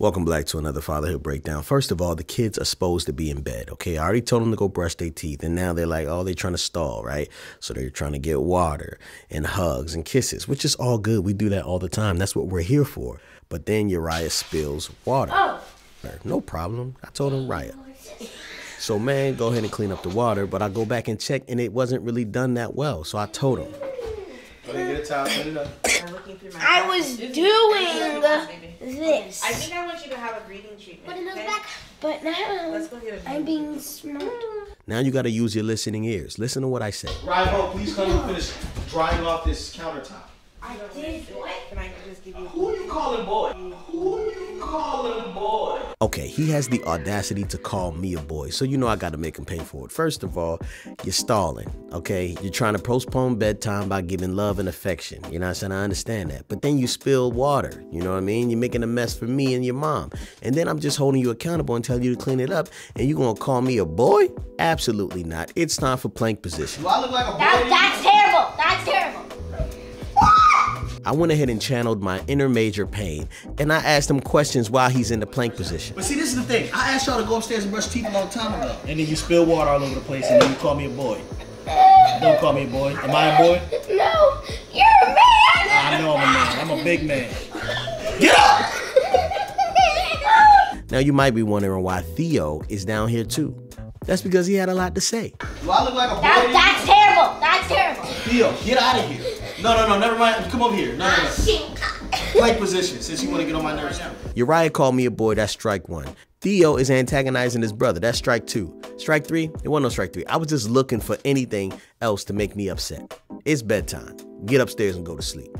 Welcome back to another fatherhood breakdown. First of all, the kids are supposed to be in bed, okay? I already told them to go brush their teeth, and now they're like, oh, they're trying to stall, right? So they're trying to get water and hugs and kisses, which is all good. We do that all the time. That's what we're here for. But then Uriah spills water. Oh. No problem. I told him, Uriah. So, man, go ahead and clean up the water, but I go back and check, and it wasn't really done that well. So I told him, Go ahead, get a towel, put it up. I was doing this. I think I want you to have a breathing treatment. But in the okay? back, but now Let's go get a I'm being smart. now you got to use your listening ears. Listen to what I say. Rival, please come and finish drying off this countertop. I did what? Can I just give you? Who you calling boy? Who you calling boy? Okay, he has the audacity to call me a boy, so you know I gotta make him pay for it. First of all, you're stalling, okay? You're trying to postpone bedtime by giving love and affection. You know what I'm saying? I understand that. But then you spill water, you know what I mean? You're making a mess for me and your mom. And then I'm just holding you accountable and telling you to clean it up, and you gonna call me a boy? Absolutely not. It's time for plank position. Do I look like a boy? That, that's terrible. That's terrible. I went ahead and channeled my inner Major Payne, and I asked him questions while he's in the plank position. But see, this is the thing. I asked y'all to go upstairs and brush teeth a long time ago. And then you spill water all over the place, and then you call me a boy. Don't call me a boy. Am I a boy? No, you're a man. I know I'm a man. I'm a big man. Get up! Now you might be wondering why Theo is down here too. That's because he had a lot to say. Do I look like a boy? That, that's terrible. That's terrible. Theo, get out of here. No, no, no, never mind. Come over here. No, no, no. Ah, Plank position, since you want to get on my nerves now. Uriah called me a boy, that's strike one. Theo is antagonizing his brother, that's strike two. Strike three, it wasn't no strike three. I was just looking for anything else to make me upset. It's bedtime. Get upstairs and go to sleep.